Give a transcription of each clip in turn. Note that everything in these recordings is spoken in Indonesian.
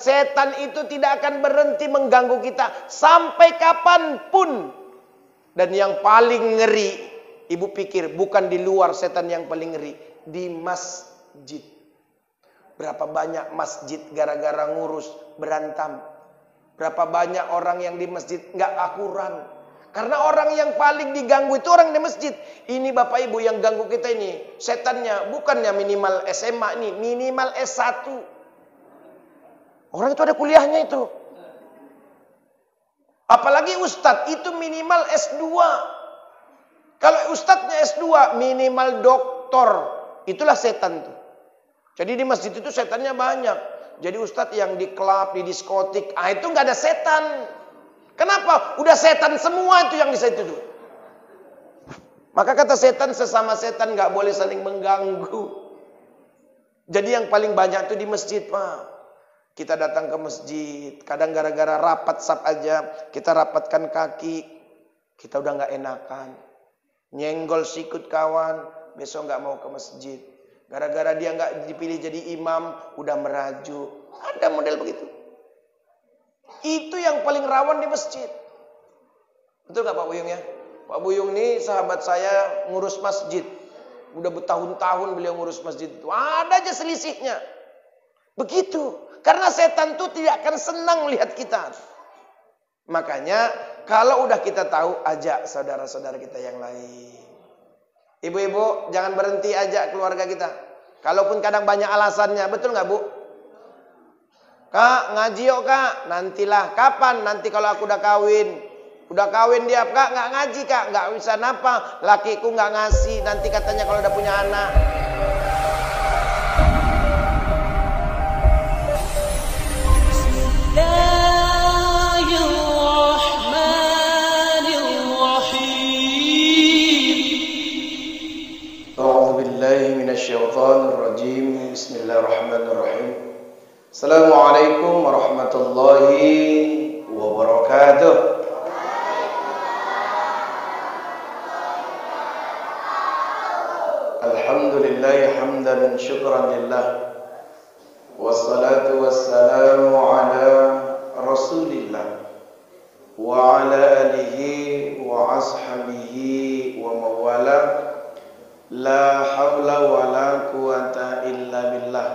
Setan itu tidak akan berhenti mengganggu kita sampai kapan pun. Dan yang paling ngeri, ibu pikir bukan di luar setan yang paling ngeri, di masjid. Berapa banyak masjid gara-gara ngurus berantam. Berapa banyak orang yang di masjid nggak akuran. Karena orang yang paling diganggu itu orang di masjid. Ini bapak ibu yang ganggu kita ini. Setannya bukannya minimal SMA ini, minimal S1. Orang itu ada kuliahnya itu. Apalagi ustadz itu minimal S2. Kalau ustadznya S2 minimal doktor. Itulah setan tuh. Jadi di masjid itu setannya banyak. Jadi ustadz yang di klub, di diskotik, ah itu nggak ada setan. Kenapa? Udah setan semua itu yang di situ tuh. Maka kata setan sesama setan nggak boleh saling mengganggu. Jadi yang paling banyak itu di masjid, Pak. Kita datang ke masjid, kadang gara-gara rapat sap aja, kita rapatkan kaki, kita udah nggak enakan. Nyenggol sikut kawan, besok nggak mau ke masjid. Gara-gara dia nggak dipilih jadi imam, udah merajuk. Ada model begitu. Itu yang paling rawan di masjid. Betul nggak Pak Buyung ya? Pak Buyung ini sahabat saya ngurus masjid. Udah bertahun-tahun beliau ngurus masjid itu. Ada aja selisihnya. Begitu. Karena setan itu tidak akan senang melihat kita. Makanya kalau udah kita tahu ajak saudara-saudara kita yang lain. Ibu-ibu jangan berhenti ajak keluarga kita. Kalaupun kadang banyak alasannya, betul nggak bu? Kak ngaji yuk kak, nantilah kapan? Nanti kalau aku udah kawin, udah kawin dia kak nggak ngaji kak, nggak bisa napa, lakiku nggak ngasih. Nanti katanya kalau udah punya anak. الشيطان الرجيم. بسم الله الرحمن الرحيم. السلام عليكم ورحمة الله وبركاته. الحمد لله حمدا شكرا لله. والصلاة والسلام على رسول الله وعلى آله وأصحابه ومن والاه La hawla wa la quwata illa billah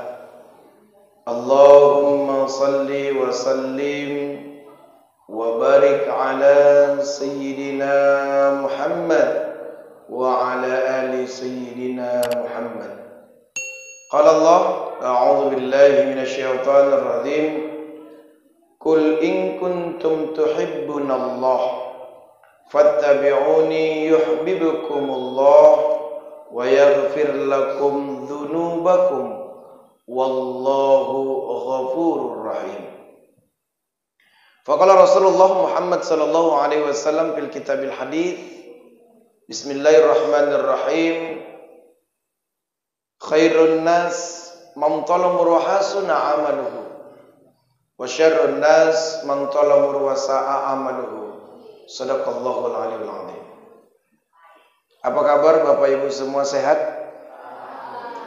Allahumma salli wa sallim Wa barik ala Sayyidina Muhammad Wa ala ali Sayyidina Muhammad Qala Allah A'udhu billahi minasyaitanir rajim Kul in kuntum tuhibbun Allah Fattabi'uni yuhibbukumullah ويغفر لكم ذنوبكم والله غفور رحيم. فقال رسول الله محمد صلى الله عليه وسلم في الكتاب الحديث بسم الله الرحمن الرحيم. خير الناس من طلب حسن عمله وشر الناس من طلب وساء عمله. صدق الله العلي العظيم. Apa kabar Bapak Ibu semua sehat?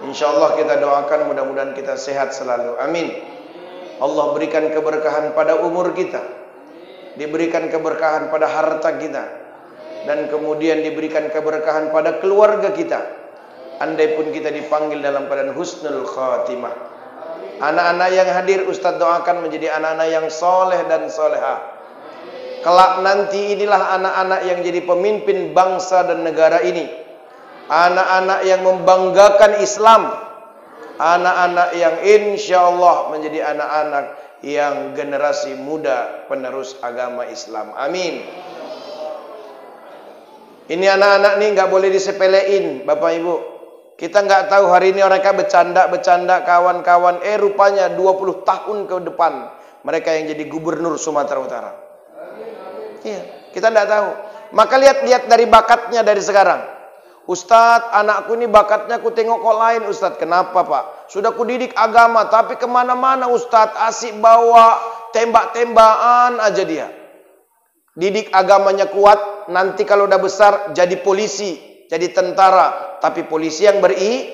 Insya Allah kita doakan mudah-mudahan kita sehat selalu. Amin. Allah berikan keberkahan pada umur kita. Diberikan keberkahan pada harta kita. Dan kemudian diberikan keberkahan pada keluarga kita. Andai pun kita dipanggil dalam keadaan husnul khatimah. Anak-anak yang hadir Ustaz doakan menjadi anak-anak yang soleh dan solehah Kelak nanti inilah anak-anak yang jadi pemimpin bangsa dan negara ini. Anak-anak yang membanggakan Islam. Anak-anak yang insya Allah menjadi anak-anak yang generasi muda penerus agama Islam. Amin. Ini anak-anak nih nggak boleh disepelein, Bapak Ibu. Kita nggak tahu hari ini mereka bercanda-bercanda kawan-kawan. Eh rupanya 20 tahun ke depan mereka yang jadi gubernur Sumatera Utara. Iya, kita tidak tahu. Maka lihat-lihat dari bakatnya dari sekarang. Ustadz, anakku ini bakatnya ku tengok kok lain Ustadz. Kenapa Pak? Sudah ku didik agama, tapi ke mana-mana Ustadz asik bawa tembak-tembakan aja dia. Didik agamanya kuat, nanti kalau udah besar jadi polisi, jadi tentara. Tapi polisi yang beri,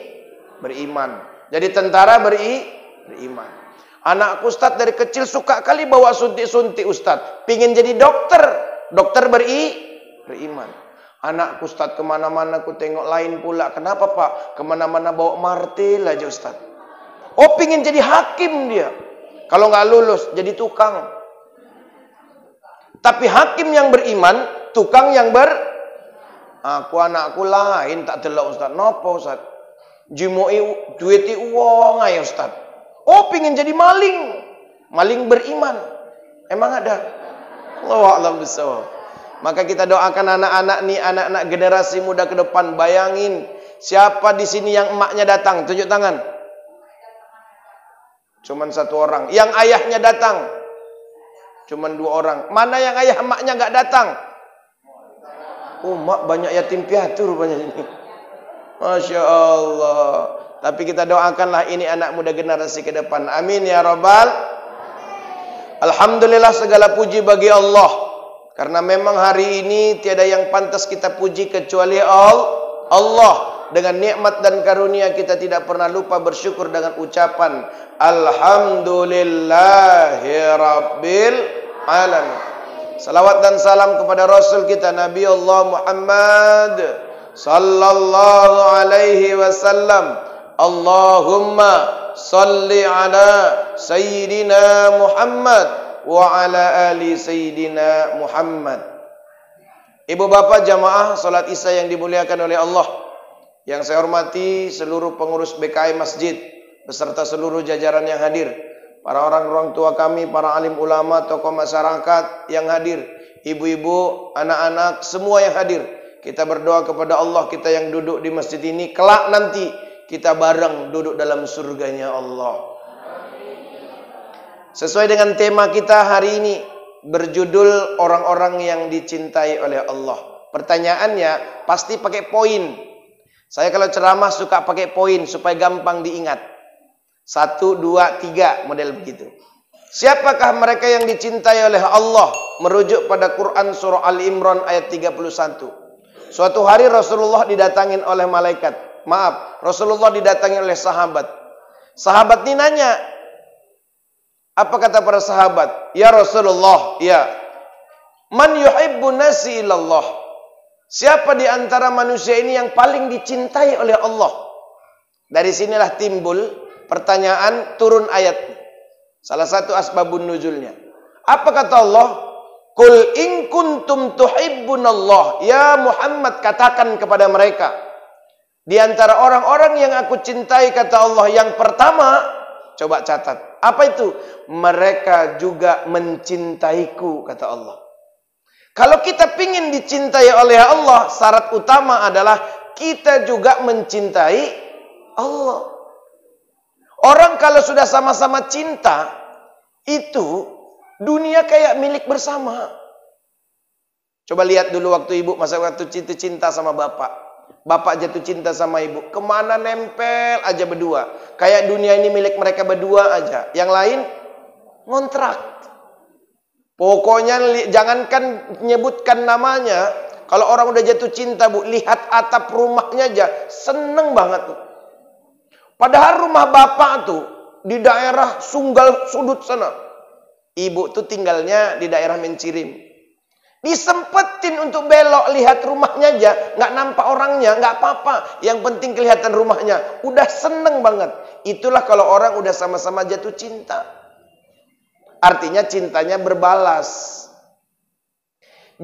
beriman. Jadi tentara beri, beriman. Anakku Ustaz dari kecil suka kali bawa suntik-suntik Ustaz. Pingin jadi dokter. Dokter beri, beriman. Anakku Ustaz ke mana-mana aku tengok lain pula. Kenapa Pak? Ke mana-mana bawa martil aja Ustaz. Oh pingin jadi hakim dia. Kalau nggak lulus jadi tukang. Tapi hakim yang beriman, tukang yang ber Aku anakku lain tak telok Ustaz. Napa Ustaz? Jimoi duit uang ayo Ustaz. Oh, pingin jadi maling. Maling beriman. Emang ada? Allah alam. Maka kita doakan anak-anak nih, anak-anak generasi muda ke depan. Bayangin, siapa di sini yang emaknya datang? Tunjuk tangan. Cuman satu orang. Yang ayahnya datang. Cuman dua orang. Mana yang ayah emaknya nggak datang? Oh, mak banyak yatim piatu rupanya ini. Masya Allah. Tapi kita doakanlah ini anak muda generasi ke depan. Amin ya Rabbal. Alhamdulillah segala puji bagi Allah. Karena memang hari ini tiada yang pantas kita puji kecuali Allah. Dengan nikmat dan karunia kita tidak pernah lupa bersyukur dengan ucapan Alhamdulillahi Rabbil Alamin. Salawat dan salam kepada Rasul kita Nabi Allah Muhammad sallallahu alaihi wasallam. Allahumma salli ala Sayyidina Muhammad wa ala ali Sayyidina Muhammad. Ibu bapak jamaah salat isya yang dimuliakan oleh Allah. Yang saya hormati seluruh pengurus BKI Masjid beserta seluruh jajaran yang hadir. Para orang orang tua kami, para alim ulama, tokoh masyarakat yang hadir. Ibu-ibu, anak-anak, semua yang hadir. Kita berdoa kepada Allah kita yang duduk di masjid ini. Kelak nanti kita bareng duduk dalam surganya Allah. Sesuai dengan tema kita hari ini berjudul orang-orang yang dicintai oleh Allah. Pertanyaannya pasti pakai poin. Saya kalau ceramah suka pakai poin supaya gampang diingat. Satu, dua, tiga model begitu. Siapakah mereka yang dicintai oleh Allah? Merujuk pada Quran surah Al Imran ayat 31. Suatu hari Rasulullah didatangin oleh malaikat. Maaf, Rasulullah didatangi oleh sahabat. Sahabat ini nanya, apa kata para sahabat? Ya Rasulullah, ya. Man yuhibbu nasi ilallah. Siapa di antara manusia ini yang paling dicintai oleh Allah? Dari sinilah timbul pertanyaan turun ayat. Salah satu asbabun nuzulnya. Apa kata Allah? Kul in kuntum tuhibbunallah. Ya Muhammad katakan kepada mereka. Di antara orang-orang yang aku cintai kata Allah yang pertama, coba catat. Apa itu? Mereka juga mencintaiku kata Allah. Kalau kita pingin dicintai oleh Allah, syarat utama adalah kita juga mencintai Allah. Orang kalau sudah sama-sama cinta, itu dunia kayak milik bersama. Coba lihat dulu waktu ibu masa waktu cinta cinta sama bapak. Bapak jatuh cinta sama ibu. Ke mana nempel aja berdua. Kayak dunia ini milik mereka berdua aja. Yang lain ngontrak. Pokoknya jangankan nyebutkan namanya. Kalau orang udah jatuh cinta bu, lihat atap rumahnya aja. Seneng banget. Padahal rumah bapak tuh di daerah Sunggal Sudut sana. Ibu tuh tinggalnya di daerah Mencirim. Disempetin untuk belok lihat rumahnya aja, nggak nampak orangnya, nggak apa-apa. Yang penting kelihatan rumahnya. Udah seneng banget. Itulah kalau orang udah sama-sama jatuh cinta. Artinya cintanya berbalas.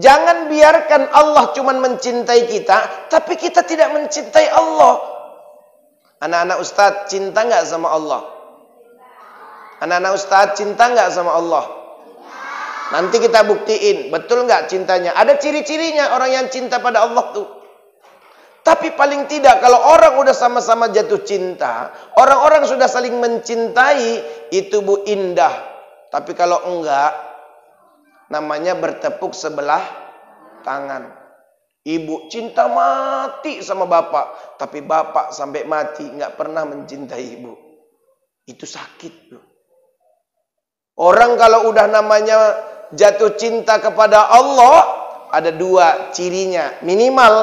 Jangan biarkan Allah cuma mencintai kita, tapi kita tidak mencintai Allah. Anak-anak Ustadz cinta nggak sama Allah? Anak-anak Ustadz cinta nggak sama Allah? Nanti kita buktiin, betul nggak cintanya? Ada ciri-cirinya orang yang cinta pada Allah tuh. Tapi paling tidak kalau orang udah sama-sama jatuh cinta, orang-orang sudah saling mencintai, itu bu indah. Tapi kalau enggak, namanya bertepuk sebelah tangan. Ibu cinta mati sama bapak, tapi bapak sampai mati nggak pernah mencintai ibu. Itu sakit. Orang kalau udah namanya jatuh cinta kepada Allah ada dua cirinya. Minimal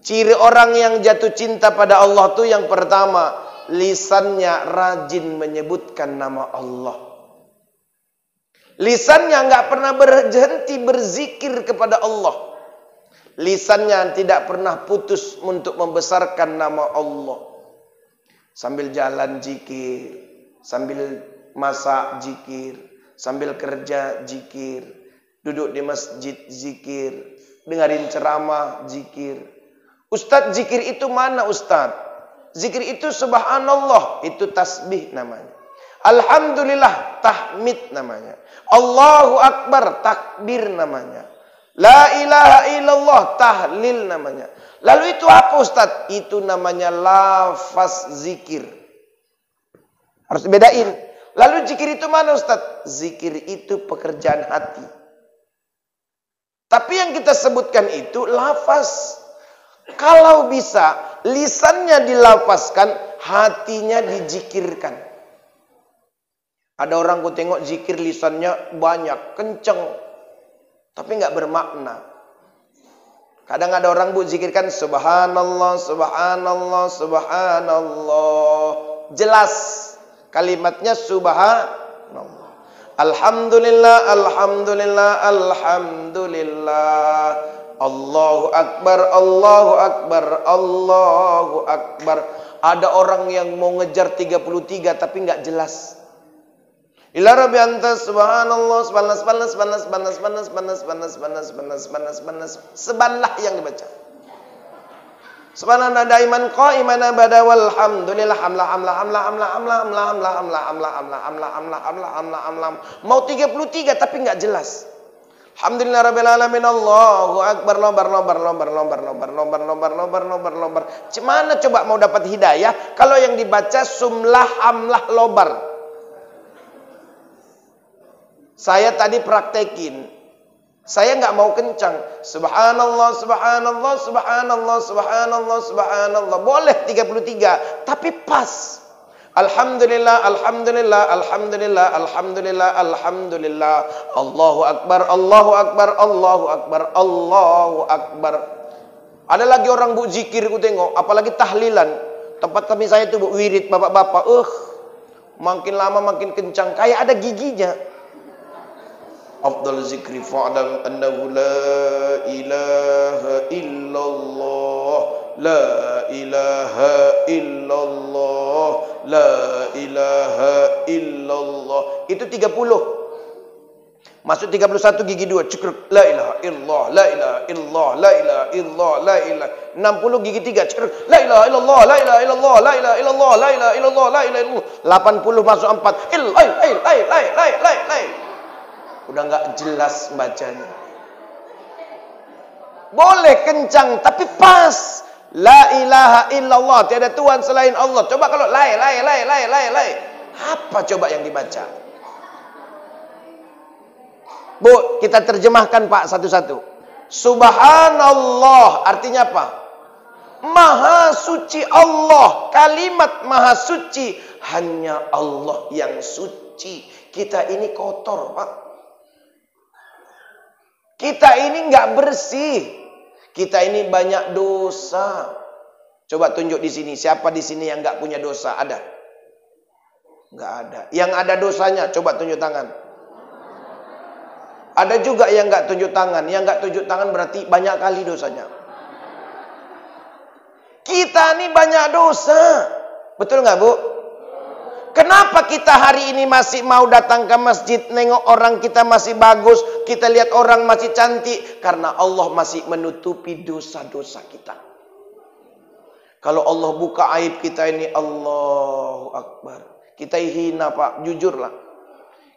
ciri orang yang jatuh cinta pada Allah tuh yang pertama lisannya rajin menyebutkan nama Allah. Lisannya nggak pernah berhenti berzikir kepada Allah. Lisannya tidak pernah putus untuk membesarkan nama Allah. Sambil jalan zikir, sambil masak zikir, sambil kerja zikir, duduk di masjid zikir, dengarin ceramah zikir. Ustadz zikir itu mana Ustadz? Zikir itu subhanallah, itu tasbih namanya. Alhamdulillah, tahmid namanya. Allahu Akbar, takbir namanya. La ilaha illallah, tahlil namanya. Lalu itu apa Ustaz? Itu namanya lafaz zikir. Harus bedain. Lalu zikir itu mana Ustaz? Zikir itu pekerjaan hati. Tapi yang kita sebutkan itu lafaz. Kalau bisa, lisannya dilafazkan, hatinya dijikirkan. Ada orang ku tengok zikir lisannya banyak, kenceng. Tapi nggak bermakna. Kadang ada orang bu zikirkan subhanallah, subhanallah, subhanallah. Jelas kalimatnya subhanallah. Alhamdulillah, alhamdulillah, alhamdulillah. Allahu Akbar, Allahu Akbar, Allahu Akbar. Ada orang yang mau ngejar 33 tapi nggak jelas. Ila rabbi anta subhanallah subhanallah subhanallah subhanallah subhanallah subhanallah subhanallah subhanallah subhanallah subhanallah subhanallah subhanallah yang dibaca. Subhanallah daiman qaiman abada walhamdulillah hamla hamla hamla hamla hamla hamla hamla hamla hamla hamla hamla hamla hamla hamla hamla mau 33 tapi enggak jelas. Alhamdulillah rabbil alamin Allahu akbar lombar lombar lombar lombar lombar lombar lombar lombar lombar lombar. Gimana coba mau dapat hidayah kalau yang dibaca sumlah amlah lobar. Saya tadi praktekin. Saya nggak mau kencang. Subhanallah, subhanallah, subhanallah, subhanallah, subhanallah. Boleh 33, tapi pas. Alhamdulillah, Alhamdulillah, Alhamdulillah, Alhamdulillah, Alhamdulillah. Allahu Akbar, Allahu Akbar, Allahu Akbar, Allahu Akbar. Ada lagi orang bu zikir ku tengok, apalagi tahlilan. Tempat kami saya itu bu wirid bapak-bapak. Uh, makin lama makin kencang, kayak ada giginya. Afdal zikri fa'lam annahu la ilaha illallah la ilaha illallah la ilaha illallah itu 30 masuk 31 gigi 2 cekruk la ilaha illallah la ilaha illallah la ilaha illallah la ilaha 60 gigi 3 cekruk la ilaha illallah la ilaha illallah la ilaha illallah la ilaha illallah la ilaha illallah 80 masuk 4 il il il il il il il udah nggak jelas bacanya boleh kencang tapi pas La ilaha illallah, tiada Tuhan selain Allah. Coba kalau lai, lai, lai, lai, lai, lai. Apa coba yang dibaca? Bu, kita terjemahkan Pak satu-satu. Subhanallah artinya apa? Maha suci Allah. Kalimat maha suci hanya Allah yang suci. Kita ini kotor, Pak. Kita ini nggak bersih. Kita ini banyak dosa. Coba tunjuk di sini. Siapa di sini yang nggak punya dosa? Ada? Nggak ada. Yang ada dosanya, coba tunjuk tangan. Ada juga yang nggak tunjuk tangan. Yang nggak tunjuk tangan berarti banyak kali dosanya. Kita ini banyak dosa. Betul nggak bu? Kenapa kita hari ini masih mau datang ke masjid, nengok orang kita masih bagus, kita lihat orang masih cantik? Karena Allah masih menutupi dosa-dosa kita. Kalau Allah buka aib kita ini, Allahu Akbar. Kita hina pak, jujurlah.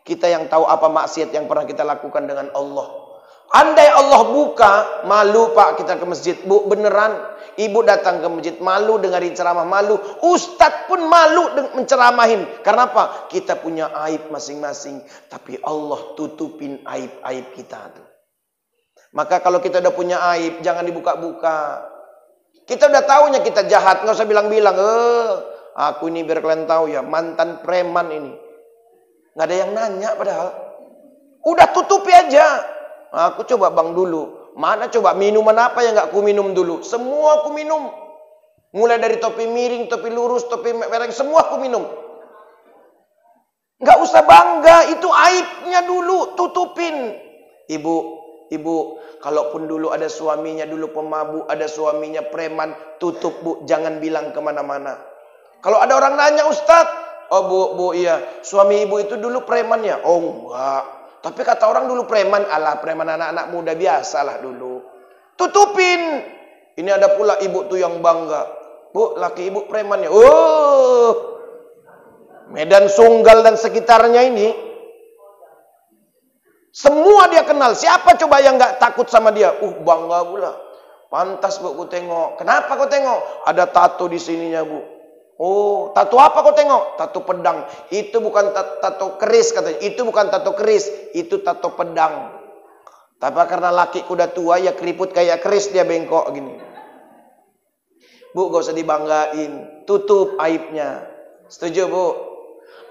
Kita yang tahu apa maksiat yang pernah kita lakukan dengan Allah. Andai Allah buka, malu pak kita ke masjid. Bu, beneran. Ibu datang ke masjid malu dengerin ceramah malu. Ustadz pun malu menceramahin. Karena apa? Kita punya aib masing-masing. Tapi Allah tutupin aib-aib kita tuh. Maka kalau kita udah punya aib, jangan dibuka-buka. Kita udah tahunya kita jahat, nggak usah bilang-bilang. Eh, aku ini biar kalian tahu ya, mantan preman ini. Nggak ada yang nanya padahal. Udah tutupi aja. Aku coba bang dulu. Mana coba minuman apa yang gak ku minum dulu? Semua ku minum. Mulai dari topi miring, topi lurus, topi mereng, semua aku minum. Nggak usah bangga, itu aibnya dulu, tutupin. Ibu, ibu, kalaupun dulu ada suaminya dulu pemabuk, ada suaminya preman, tutup bu, jangan bilang ke mana-mana. Kalau ada orang nanya Ustadz, oh bu, bu iya, suami ibu itu dulu preman ya? Oh enggak. Tapi kata orang dulu preman, Allah preman anak-anak muda biasalah dulu. Tutupin. Ini ada pula ibu tuh yang bangga. Bu, laki ibu preman ya. Oh. Medan Sunggal dan sekitarnya ini semua dia kenal. Siapa coba yang nggak takut sama dia? Uh, bangga pula. Pantas bu, ku tengok. Kenapa kau tengok? Ada tato di sininya bu. Oh, tato apa kau tengok? Tato pedang. Itu bukan tato keris katanya. Itu bukan tato keris. Itu tato pedang. Tapi karena laki kuda tua ya keriput kayak keris dia bengkok gini. Bu, gak usah dibanggain. Tutup aibnya. Setuju, Bu?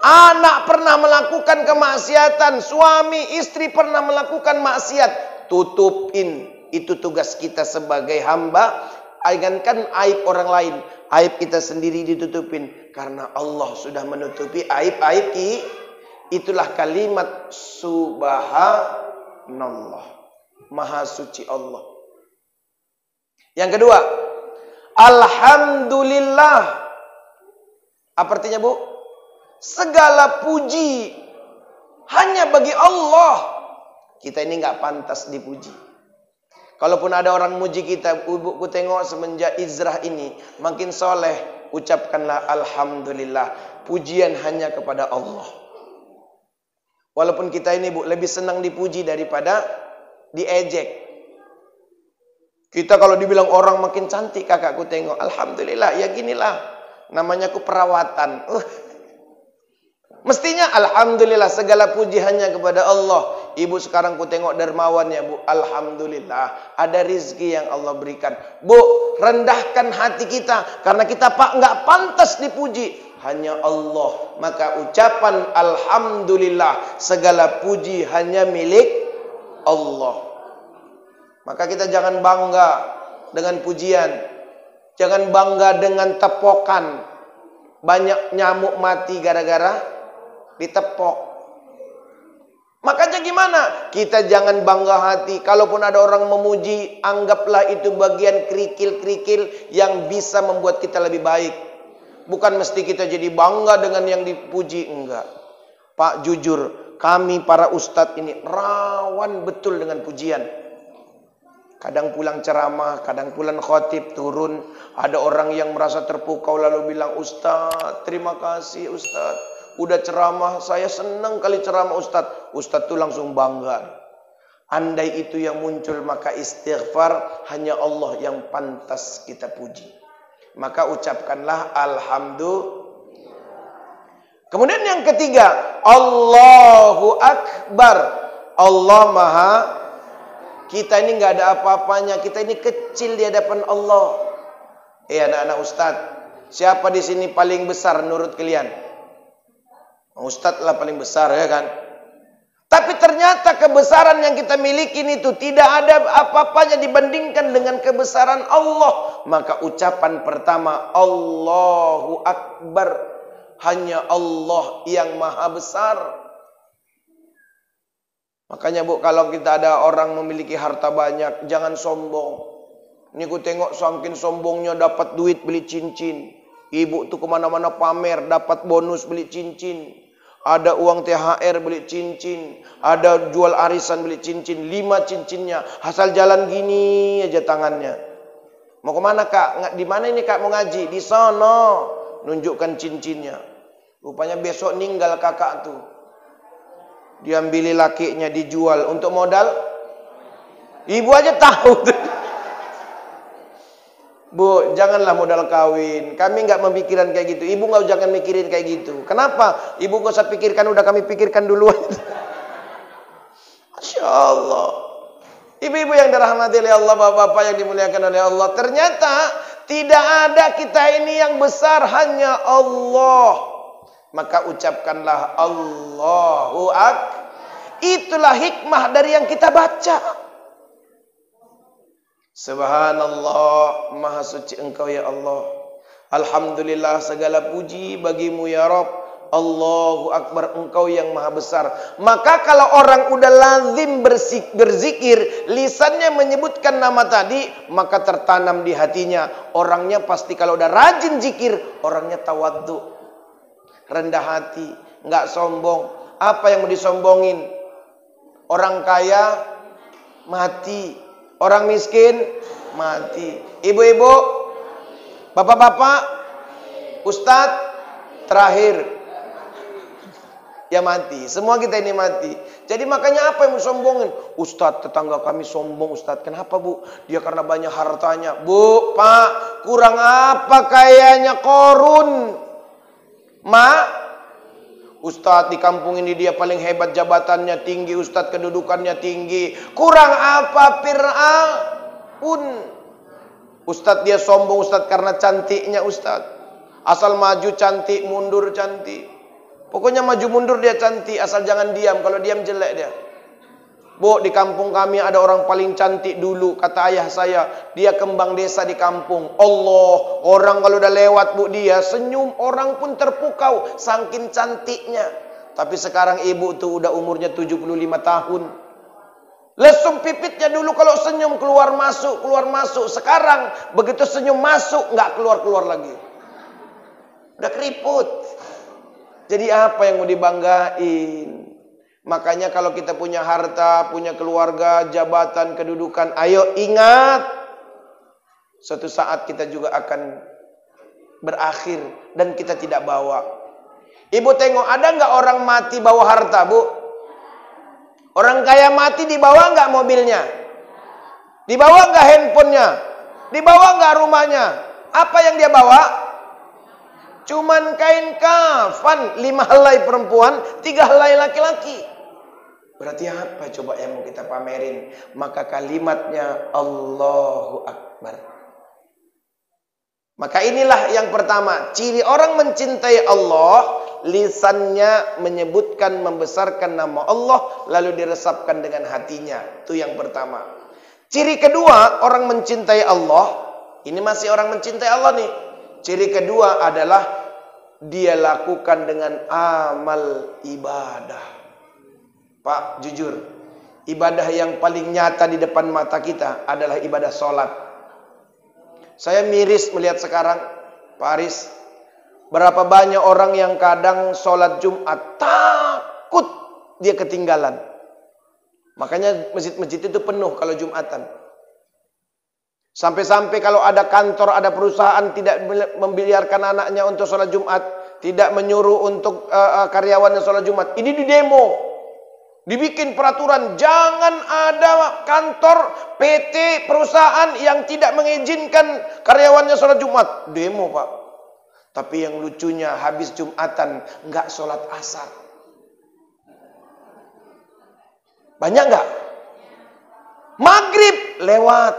Anak pernah melakukan kemaksiatan. Suami, istri pernah melakukan maksiat. Tutupin. Itu tugas kita sebagai hamba. Jangankan aib orang lain. Aib kita sendiri ditutupin. Karena Allah sudah menutupi aib-aib Itulah kalimat subhanallah. Maha suci Allah. Yang kedua, Alhamdulillah. Apa artinya bu? Segala puji hanya bagi Allah. Kita ini nggak pantas dipuji. Kalaupun ada orang muji kita, ibuku tengok semenjak izrah ini makin soleh, ucapkanlah Alhamdulillah. Pujian hanya kepada Allah. Walaupun kita ini bu lebih senang dipuji daripada diejek. Kita kalau dibilang orang makin cantik kakakku tengok. Alhamdulillah ya ginilah. Namanya ku perawatan. Uh. Mestinya Alhamdulillah segala puji hanya kepada Allah. Ibu sekarang ku tengok dermawan ya bu. Alhamdulillah ada rizki yang Allah berikan. Bu rendahkan hati kita. Karena kita pak nggak pantas dipuji. Hanya Allah. Maka ucapan Alhamdulillah segala puji hanya milik Allah. Maka kita jangan bangga dengan pujian. Jangan bangga dengan tepokan. Banyak nyamuk mati gara-gara ditepok. Makanya gimana? Kita jangan bangga hati. Kalaupun ada orang memuji, anggaplah itu bagian kerikil-kerikil yang bisa membuat kita lebih baik. Bukan mesti kita jadi bangga dengan yang dipuji. Enggak. Pak jujur, kami para ustadz ini rawan betul dengan pujian. Kadang pulang ceramah, kadang pulang khotib turun. Ada orang yang merasa terpukau lalu bilang, Ustaz, terima kasih Ustaz. Udah ceramah, saya senang kali ceramah Ustaz. Ustaz tuh langsung bangga. Andai itu yang muncul maka istighfar hanya Allah yang pantas kita puji. Maka ucapkanlah Alhamdulillah. Kemudian yang ketiga, Allahu Akbar. Allah Maha kita ini nggak ada apa-apanya. Kita ini kecil di hadapan Allah. Eh anak-anak ustaz, siapa di sini paling besar menurut kalian? Ustaz lah paling besar ya kan? Tapi ternyata kebesaran yang kita miliki itu tidak ada apa-apanya dibandingkan dengan kebesaran Allah. Maka ucapan pertama Allahu Akbar. Hanya Allah yang maha besar. Makanya bu, kalau kita ada orang memiliki harta banyak, jangan sombong. Ini ku tengok saking sombongnya dapat duit beli cincin. Ibu tuh ke mana-mana pamer, dapat bonus beli cincin. Ada uang THR beli cincin. Ada jual arisan beli cincin. Lima cincinnya. Asal jalan gini aja tangannya. Mau ke mana kak? Di mana ini kak mau ngaji? Di sana. Nunjukkan cincinnya. Rupanya besok ninggal kakak tuh diambili lakinya dijual untuk modal ibu aja tahu Bu, janganlah modal kawin. Kami nggak memikirkan kayak gitu. Ibu nggak jangan mikirin kayak gitu. Kenapa? Ibu nggak usah pikirkan, udah kami pikirkan duluan. Masya Allah. Ibu-ibu yang dirahmati oleh Allah, bapak-bapak yang dimuliakan oleh Allah. Ternyata tidak ada kita ini yang besar, hanya Allah. Maka ucapkanlah Allahu Ak. Itulah hikmah dari yang kita baca. Subhanallah, maha suci engkau ya Allah. Alhamdulillah segala puji bagimu ya Rob. Allahu Akbar engkau yang maha besar. Maka kalau orang udah lazim berzikir, lisannya menyebutkan nama tadi, maka tertanam di hatinya. Orangnya pasti kalau udah rajin zikir, orangnya tawaddu. Rendah hati, nggak sombong. Apa yang mau disombongin? Orang kaya mati, orang miskin mati. Ibu-ibu, bapak-bapak, ustadz, terakhir ya mati. Semua kita ini mati. Jadi makanya apa yang sombongin? Ustadz tetangga kami sombong Ustadz. Kenapa bu? Dia karena banyak hartanya. Bu, pak, kurang apa kayaknya korun? Ma, Ustadz di kampung ini dia paling hebat jabatannya tinggi. Ustadz kedudukannya tinggi. Kurang apa Fir'aun? Ustadz dia sombong Ustadz karena cantiknya Ustadz. Asal maju cantik, mundur cantik. Pokoknya maju mundur dia cantik asal jangan diam. Kalau diam jelek dia. Bu, di kampung kami ada orang paling cantik dulu kata ayah saya. Dia kembang desa di kampung. Allah, orang kalau udah lewat bu dia senyum orang pun terpukau saking cantiknya. Tapi sekarang ibu tuh udah umurnya 75 tahun. Lesung pipitnya dulu kalau senyum keluar masuk, keluar masuk. Sekarang begitu senyum masuk nggak keluar keluar lagi. Udah keriput. Jadi apa yang mau dibanggain? Makanya kalau kita punya harta, punya keluarga, jabatan, kedudukan, ayo ingat. Suatu saat kita juga akan berakhir dan kita tidak bawa. Ibu tengok ada nggak orang mati bawa harta, Bu? Orang kaya mati dibawa nggak mobilnya? Dibawa nggak handphonenya? Dibawa nggak rumahnya? Apa yang dia bawa? Cuman kain kafan, lima helai perempuan, tiga helai laki-laki. Berarti apa coba yang mau kita pamerin? Maka kalimatnya Allahu Akbar. Maka inilah yang pertama, ciri orang mencintai Allah, lisannya menyebutkan membesarkan nama Allah lalu diresapkan dengan hatinya. Itu yang pertama. Ciri kedua, orang mencintai Allah, ini masih orang mencintai Allah nih. Ciri kedua adalah dia lakukan dengan amal ibadah. Pak, jujur, ibadah yang paling nyata di depan mata kita adalah ibadah sholat. Saya miris melihat sekarang, Pak Aris, berapa banyak orang yang kadang sholat Jumat takut dia ketinggalan. Makanya masjid-masjid itu penuh kalau Jumatan. Sampai-sampai kalau ada kantor, ada perusahaan tidak membiarkan anaknya untuk sholat Jumat, tidak menyuruh untuk uh, uh, karyawannya sholat Jumat. Ini di demo, dibikin peraturan jangan ada kantor PT perusahaan yang tidak mengizinkan karyawannya sholat Jumat. Demo pak. Tapi yang lucunya habis Jumatan nggak sholat asar. Banyak nggak? Maghrib lewat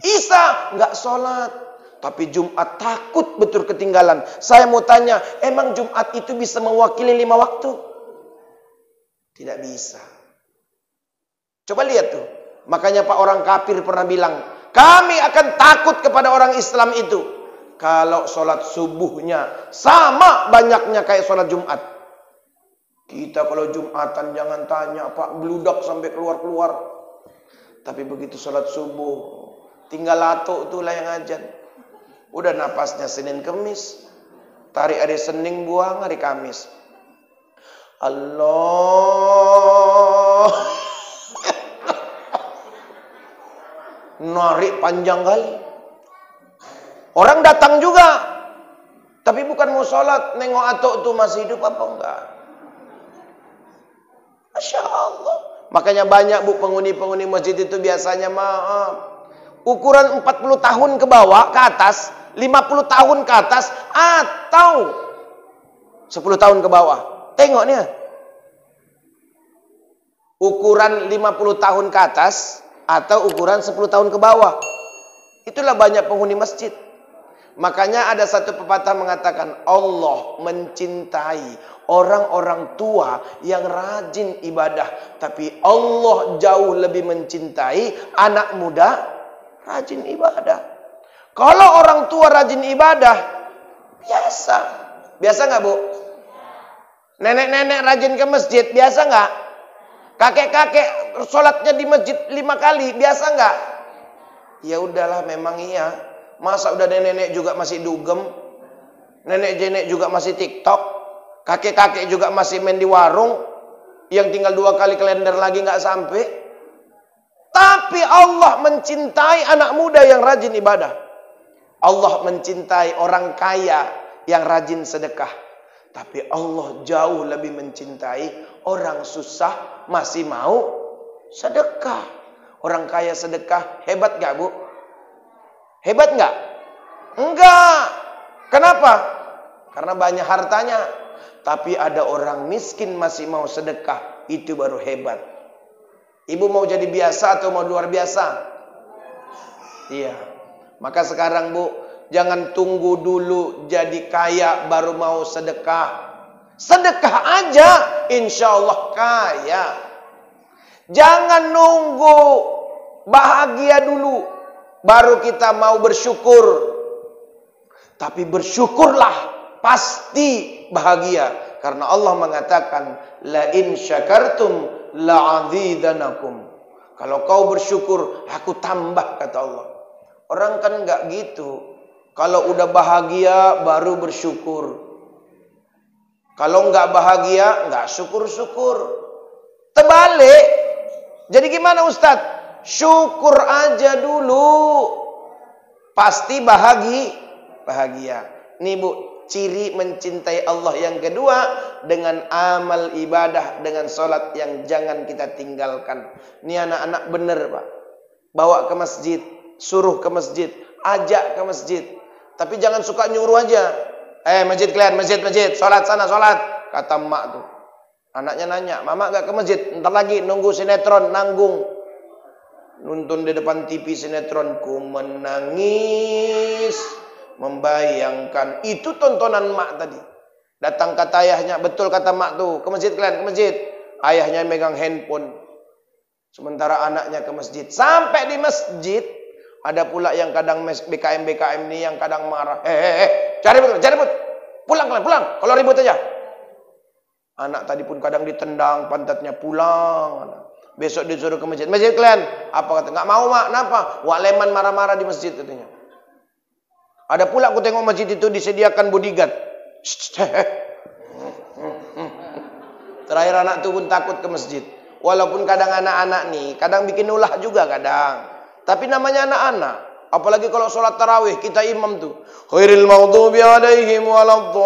Isa nggak sholat. Tapi Jumat takut betul ketinggalan. Saya mau tanya, emang Jumat itu bisa mewakili lima waktu? Tidak bisa. Coba lihat tuh. Makanya Pak orang kafir pernah bilang, kami akan takut kepada orang Islam itu. Kalau sholat subuhnya sama banyaknya kayak sholat Jumat. Kita kalau Jumatan jangan tanya Pak, beludak sampai keluar-keluar. Tapi begitu sholat subuh, Tinggal lato itulah yang ajan. Udah napasnya Senin Kemis. Tarik hari Senin buang hari Kamis. Allah. Narik panjang kali. Orang datang juga. Tapi bukan mau sholat. Nengok atok itu masih hidup apa enggak. Masya Allah. Makanya banyak bu penghuni-penghuni masjid itu biasanya maaf ukuran 40 tahun ke bawah, ke atas, 50 tahun ke atas, atau 10 tahun ke bawah. Tengok nih. Ukuran 50 tahun ke atas, atau ukuran 10 tahun ke bawah. Itulah banyak penghuni masjid. Makanya ada satu pepatah mengatakan Allah mencintai orang-orang tua yang rajin ibadah. Tapi Allah jauh lebih mencintai anak muda rajin ibadah. Kalau orang tua rajin ibadah, biasa. Biasa nggak bu? Nenek-nenek rajin ke masjid, biasa nggak? Kakek-kakek sholatnya di masjid lima kali, biasa nggak? Ya udahlah, memang iya. Masa udah nenek-nenek juga masih dugem, nenek-nenek juga masih TikTok, kakek-kakek juga masih main di warung, yang tinggal dua kali kalender lagi nggak sampai. Tapi Allah mencintai anak muda yang rajin ibadah. Allah mencintai orang kaya yang rajin sedekah. Tapi Allah jauh lebih mencintai orang susah masih mau sedekah. Orang kaya sedekah hebat gak bu? Hebat gak? Enggak. Kenapa? Karena banyak hartanya. Tapi ada orang miskin masih mau sedekah. Itu baru hebat. Ibu mau jadi biasa atau mau luar biasa? Iya. Maka sekarang bu, jangan tunggu dulu jadi kaya baru mau sedekah. Sedekah aja, insya Allah kaya. Jangan nunggu bahagia dulu, baru kita mau bersyukur. Tapi bersyukurlah, pasti bahagia. Karena Allah mengatakan, La in syakartum la'adzidanakum. Kalau kau bersyukur, aku tambah kata Allah. Orang kan enggak gitu. Kalau udah bahagia baru bersyukur. Kalau enggak bahagia, enggak syukur-syukur. Terbalik. Jadi gimana Ustadz? Syukur aja dulu. Pasti bahagia. Bahagia. Nih Bu, ciri mencintai Allah yang kedua dengan amal ibadah dengan sholat yang jangan kita tinggalkan. Ini anak-anak bener pak, bawa ke masjid, suruh ke masjid, ajak ke masjid. Tapi jangan suka nyuruh aja. Eh masjid kalian, masjid masjid, sholat sana sholat. Kata emak tuh. Anaknya nanya, mama gak ke masjid? Ntar lagi nunggu sinetron, nanggung. Nonton di depan TV sinetron, ku menangis membayangkan itu tontonan mak tadi datang kata ayahnya betul kata mak tuh ke masjid kalian ke masjid ayahnya megang handphone sementara anaknya ke masjid sampai di masjid ada pula yang kadang BKM BKM ini yang kadang marah. Eh eh eh cari betul cari betul. Pulang kalian pulang. Kalau ribut aja. Anak tadi pun kadang ditendang pantatnya pulang. Besok disuruh ke masjid. Masjid kalian? Apa kata? Nggak mau mak. Kenapa? Waleman marah-marah di masjid katanya. Ada pula aku tengok masjid itu disediakan bodyguard. Terakhir anak itu pun takut ke masjid. Walaupun kadang anak-anak nih, kadang bikin ulah juga kadang. Tapi namanya anak-anak. Apalagi kalau sholat tarawih, kita imam tuh. Khairil maghdubi alaihim waladdallin.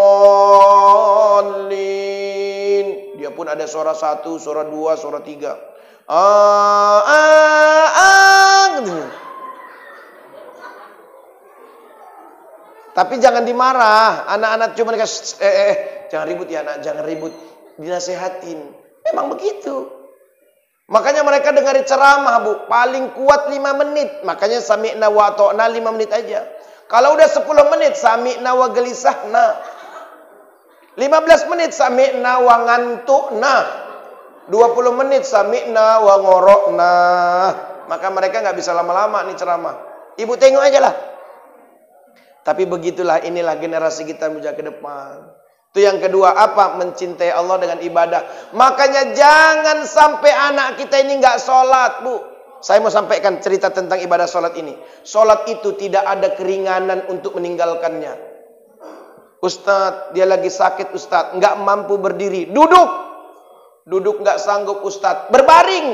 Dia pun ada suara satu, suara dua, suara tiga. Ah, ah, ah. Tapi jangan dimarah. Anak-anak cuma dikasih, eh, eh, jangan ribut ya anak, jangan ribut. Dinasehatin. Memang begitu. Makanya mereka dengar ceramah bu, paling kuat 5 menit. Makanya sami'na wa to'na 5 menit aja. Kalau udah 10 menit, sami'na wa gelisahna. 15 menit sami'na wa ngantukna. 20 menit sami'na wa ngorokna. Maka mereka nggak bisa lama-lama nih ceramah. Ibu tengok aja lah. Tapi begitulah inilah generasi kita menuju ke depan. Itu yang kedua apa? Mencintai Allah dengan ibadah. Makanya jangan sampai anak kita ini nggak sholat bu. Saya mau sampaikan cerita tentang ibadah sholat ini. Sholat itu tidak ada keringanan untuk meninggalkannya. Ustadz, dia lagi sakit Ustadz. Nggak mampu berdiri. Duduk. Duduk nggak sanggup Ustadz. Berbaring.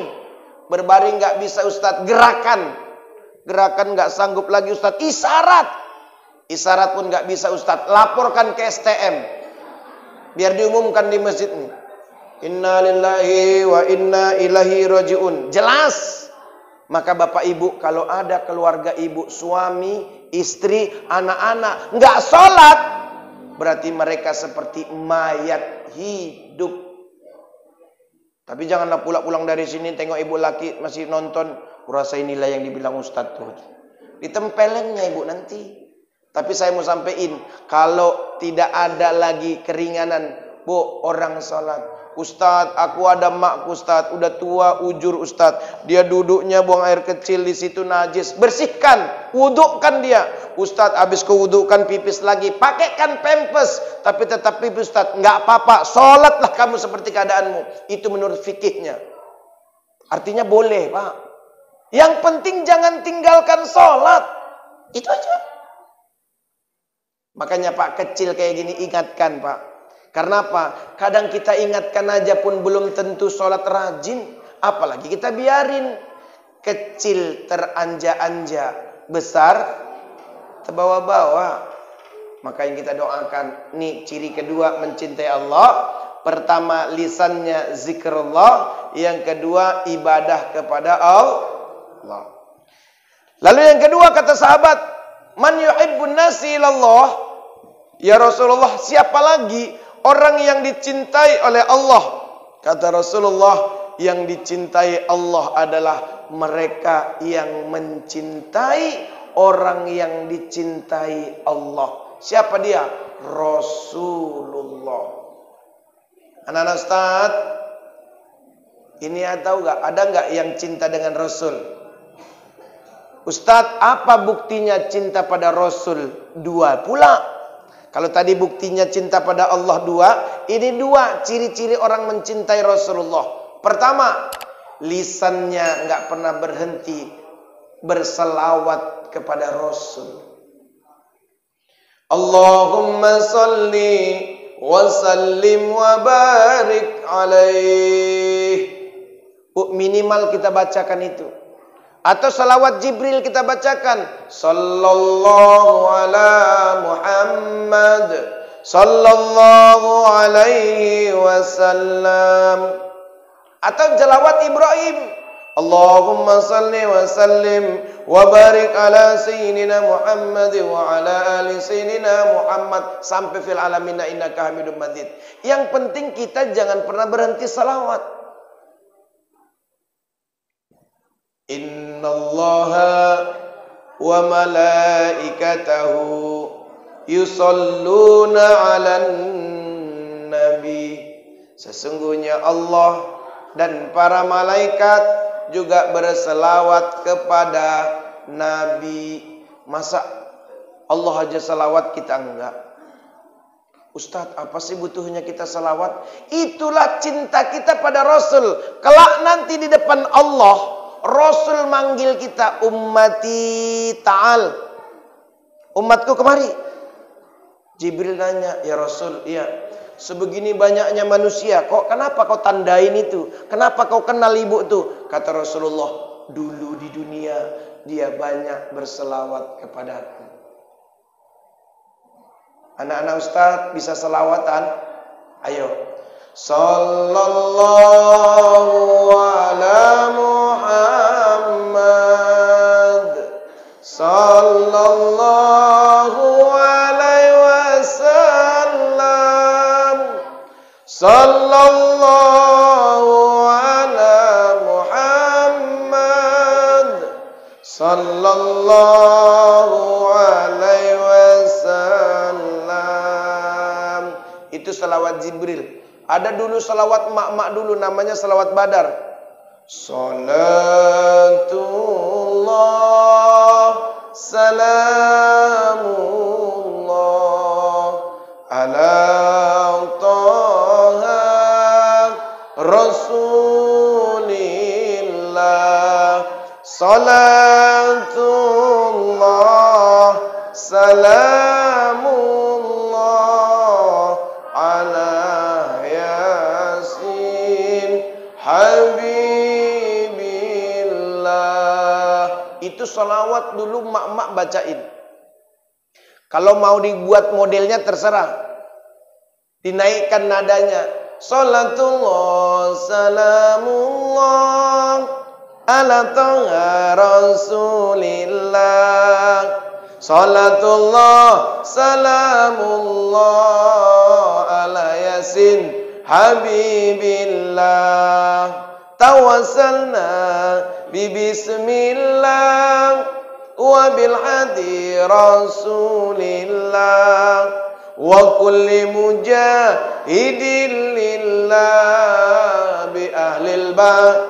Berbaring nggak bisa Ustadz. Gerakan. Gerakan nggak sanggup lagi Ustadz. Isyarat. Isyarat pun nggak bisa Ustadz. Laporkan ke STM. Biar diumumkan di masjid ini. Inna lillahi wa inna ilahi roji'un. Jelas. Maka bapak ibu kalau ada keluarga ibu, suami, istri, anak-anak. nggak sholat. Berarti mereka seperti mayat hidup. Tapi janganlah pulang-pulang dari sini tengok ibu laki masih nonton. Kurasa inilah yang dibilang Ustadz tuh. Ditempelennya ibu nanti. Tapi saya mau sampaikan, kalau tidak ada lagi keringanan, bu orang sholat, Ustadz, aku ada mak Ustadz, udah tua ujur Ustadz. Dia duduknya buang air kecil di situ najis. Bersihkan, wudukkan dia. Ustadz, habis kewudukan pipis lagi. Pakaikan pempes, tapi tetap pipis Ustadz. Nggak apa-apa, sholatlah kamu seperti keadaanmu. Itu menurut fikihnya. Artinya boleh pak. Yang penting jangan tinggalkan sholat. Itu aja. Makanya pak kecil kayak gini ingatkan pak. Karena apa? Kadang kita ingatkan aja pun belum tentu sholat rajin. Apalagi kita biarin. Kecil teranja-anja. Besar terbawa-bawa. Maka yang kita doakan. Nih ciri kedua mencintai Allah. Pertama lisannya zikrullah. Yang kedua ibadah kepada Allah. Lalu yang kedua kata sahabat. Man yuhibbun nasi ilallah. Ya Rasulullah siapa lagi orang yang dicintai oleh Allah. Kata Rasulullah, yang dicintai Allah adalah mereka yang mencintai orang yang dicintai Allah. Siapa dia? Rasulullah. Anak-anak Ustaz, ini tahu gak? Ada gak yang cinta dengan Rasul? Ustadz, apa buktinya cinta pada Rasul? Dua pula. Kalau tadi buktinya cinta pada Allah dua, ini dua ciri-ciri orang mencintai Rasulullah. Pertama, lisannya nggak pernah berhenti berselawat kepada Rasul. Allahumma salli wa sallim wa barik alaih. Minimal kita bacakan itu. Atau salawat Jibril kita bacakan. Sallallahu ala Muhammad. Sallallahu alaihi wasallam. Atau jalawat Ibrahim. Allahumma salli wa sallim wa barik ala sayyidina Muhammad wa ala ali sayyidina Muhammad sampai fil alamin innaka Hamidum Majid. Yang penting kita jangan pernah berhenti salawat. Innallaha wa malaikatahu yusalluna 'alan nabi. Sesungguhnya Allah dan para malaikat juga berselawat kepada nabi. Masa Allah aja selawat kita enggak? Ustadz, apa sih butuhnya kita salawat? Itulah cinta kita pada Rasul. Kelak nanti di depan Allah, Rasul manggil kita ummati ta'al. Umatku kemari. Jibril nanya, ya Rasul, iya. Sebegini banyaknya manusia, kok kenapa kau tandain itu? Kenapa kau kenal ibu tuh? Kata Rasulullah, dulu di dunia dia banyak berselawat kepadaku. Anak-anak Ustaz bisa selawatan? Ayo. Sallallahu alaihi sallallahu alaihi wasallam. Sallallahu alaihi wasallam. Itu salawat Jibril. Ada dulu salawat mak-mak dulu namanya salawat Badar Salatullah Salamullah Ala Taha Rasulillah. Salat salawat dulu mak-mak bacain. Kalau mau dibuat modelnya terserah. Dinaikkan nadanya. Salatullah salamullah ala tangha rasulillah. Salatullah salamullah ala yasin habibillah. Tawassalna bibismillah wa bil hadi rasulillah wa kulli mujahidin lillah bi ahlil ba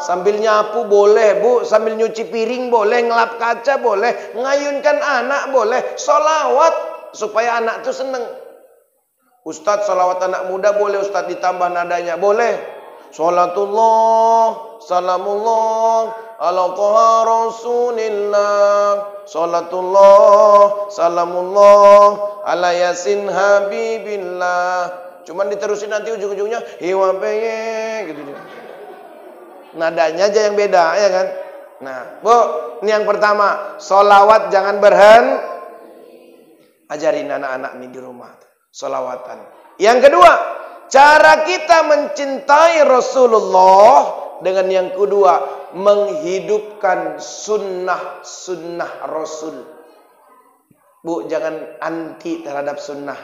Sambil nyapu boleh bu, sambil nyuci piring boleh, ngelap kaca boleh, ngayunkan anak boleh, solawat supaya anak itu seneng. Ustadz salawat anak muda boleh, Ustadz ditambah nadanya boleh. Salatullah, salamullah, ala taha rasulillah. Salatullah, salamullah, ala yasin habibillah. Cuman diterusin nanti ujung-ujungnya, hiwa gitu. Nadanya aja yang beda, ya kan? Nah, bu, ini yang pertama. Solawat jangan berhenti. Ajarin anak-anak ini di rumah. Solawatan. Yang kedua, Cara kita mencintai Rasulullah dengan yang kedua menghidupkan sunnah-sunnah Rasul. Bu, jangan anti terhadap sunnah.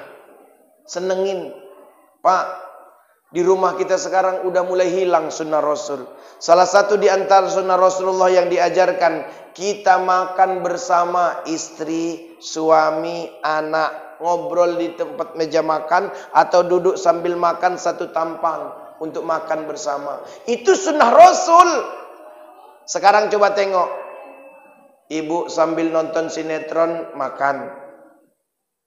Senengin. Pak, di rumah kita sekarang udah mulai hilang sunnah Rasul. Salah satu di antara sunnah Rasulullah yang diajarkan, kita makan bersama istri, suami, anak, ngobrol di tempat meja makan atau duduk sambil makan satu tampang untuk makan bersama. Itu sunnah Rasul. Sekarang coba tengok. Ibu sambil nonton sinetron makan.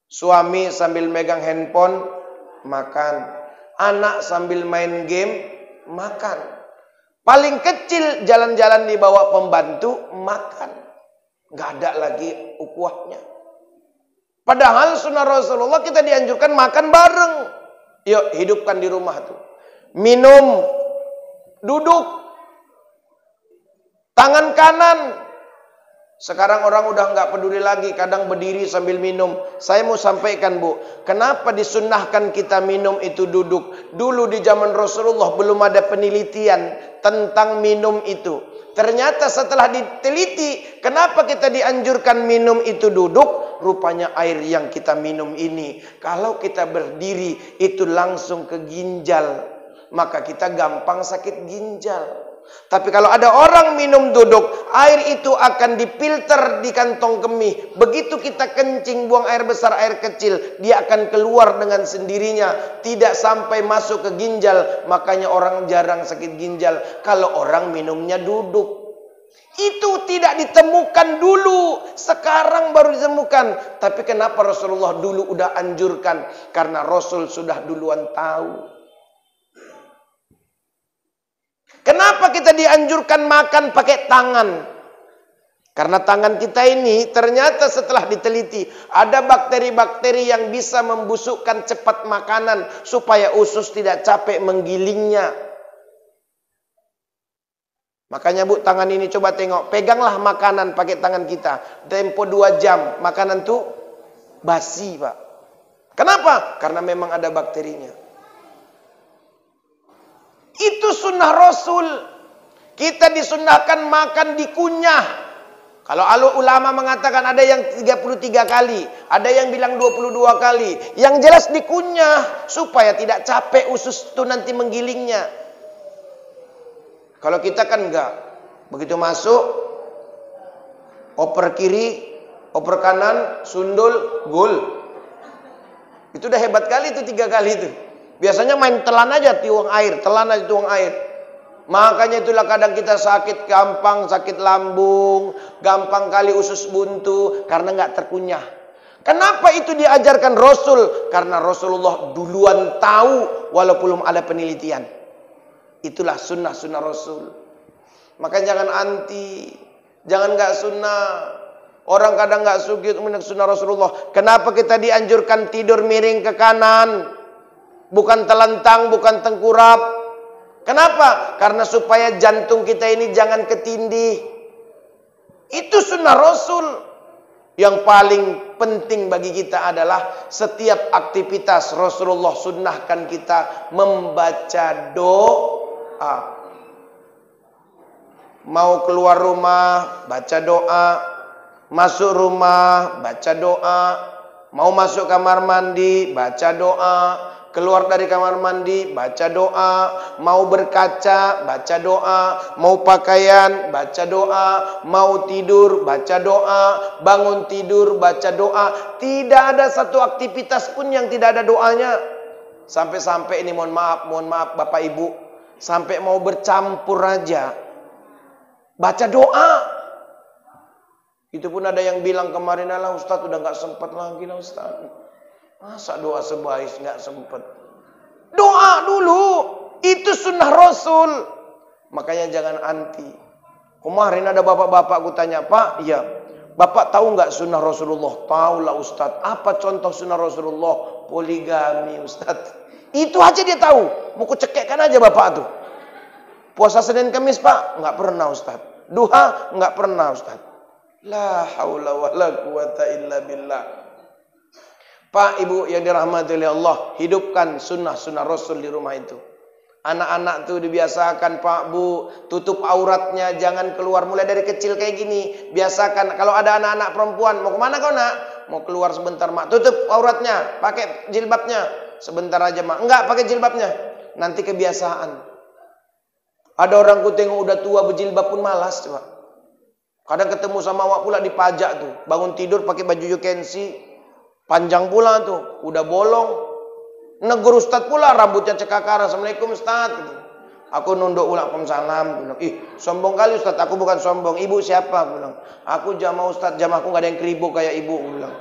Suami sambil megang handphone makan. Anak sambil main game makan. Paling kecil jalan-jalan di bawah pembantu makan. Gak ada lagi ukuahnya. Padahal sunnah Rasulullah kita dianjurkan makan bareng. Yuk hidupkan di rumah tuh. Minum, duduk, tangan kanan. Sekarang orang udah nggak peduli lagi, kadang berdiri sambil minum. Saya mau sampaikan bu, kenapa disunnahkan kita minum itu duduk? Dulu di zaman Rasulullah belum ada penelitian tentang minum itu. Ternyata setelah diteliti, kenapa kita dianjurkan minum itu duduk? rupanya air yang kita minum ini. Kalau kita berdiri itu langsung ke ginjal, maka kita gampang sakit ginjal. Tapi kalau ada orang minum duduk, air itu akan dipilter di kantong kemih. Begitu kita kencing buang air besar, air kecil, dia akan keluar dengan sendirinya, tidak sampai masuk ke ginjal. Makanya orang jarang sakit ginjal kalau orang minumnya duduk. Itu tidak ditemukan dulu, sekarang baru ditemukan. Tapi kenapa Rasulullah dulu udah anjurkan? Karena Rasul sudah duluan tahu. Kenapa kita dianjurkan makan pakai tangan? Karena tangan kita ini ternyata setelah diteliti ada bakteri-bakteri yang bisa membusukkan cepat makanan supaya usus tidak capek menggilingnya. Makanya bu tangan ini coba tengok. Peganglah makanan pakai tangan kita. Tempo dua jam. Makanan tuh basi pak. Kenapa? Karena memang ada bakterinya. Itu sunnah Rasul. Kita disunahkan makan dikunyah. Kalau alu ulama mengatakan ada yang 33 kali, ada yang bilang 22 kali. Yang jelas dikunyah supaya tidak capek usus itu nanti menggilingnya. Kalau kita kan enggak. Begitu masuk, oper kiri, oper kanan, sundul, gol. Itu udah hebat kali itu tiga kali itu. Biasanya main telan aja tiung air, telan aja tuang air. Makanya itulah kadang kita sakit gampang, sakit lambung, gampang kali usus buntu karena nggak terkunyah. Kenapa itu diajarkan Rasul? Karena Rasulullah duluan tahu walaupun belum ada penelitian. Itulah sunnah-sunnah Rasul. Maka jangan anti. Jangan gak sunnah. Orang kadang gak suki untuk sunnah Rasulullah. Kenapa kita dianjurkan tidur miring ke kanan? Bukan telentang, bukan tengkurap. Kenapa? Karena supaya jantung kita ini jangan ketindih. Itu sunnah Rasul. Yang paling penting bagi kita adalah setiap aktivitas Rasulullah sunnahkan kita membaca doa. Mau keluar rumah, baca doa. Masuk rumah, baca doa. Mau masuk kamar mandi, baca doa. Keluar dari kamar mandi, baca doa, mau berkaca, baca doa, mau pakaian, baca doa, mau tidur, baca doa, bangun tidur, baca doa. Tidak ada satu aktivitas pun yang tidak ada doanya. Sampai-sampai ini mohon maaf, mohon maaf Bapak Ibu, sampai mau bercampur aja. Baca doa. Itu pun ada yang bilang kemarin Allah Ustaz udah nggak sempat lagi lah Ustaz. Masa doa sebaik nggak sempet? Doa dulu. Itu sunnah Rasul. Makanya jangan anti. Kemarin ada bapak-bapak aku tanya, Pak, iya. Bapak tahu nggak sunnah Rasulullah? Tahu lah Ustaz. Apa contoh sunnah Rasulullah? Poligami Ustaz. Itu aja dia tahu. Mau kucekekkan aja bapak tuh. Puasa Senin Kamis Pak? Nggak pernah Ustaz. Duha? Nggak pernah Ustaz. La haula wa la quwata illa billah. Pak Ibu yang dirahmati oleh Allah, hidupkan sunnah-sunnah Rasul di rumah itu. Anak-anak tuh dibiasakan Pak Bu, tutup auratnya, jangan keluar mulai dari kecil kayak gini. Biasakan kalau ada anak-anak perempuan, mau ke mana kau nak? Mau keluar sebentar mak, tutup auratnya, pakai jilbabnya. Sebentar aja mak, enggak pakai jilbabnya. Nanti kebiasaan. Ada orang ku tengok udah tua berjilbab pun malas coba. Kadang ketemu sama awak pula dipajak tuh, bangun tidur pakai baju yukensi, Panjang pula tuh, udah bolong. Negur Ustaz pula rambutnya cekakar. Assalamualaikum Ustaz. Aku nunduk ulang salam. Ih, sombong kali Ustaz. Aku bukan sombong. Ibu siapa? Aku bilang, aku jamaah Ustaz. Jamaahku gak ada yang keribu kayak ibu. Aku bilang.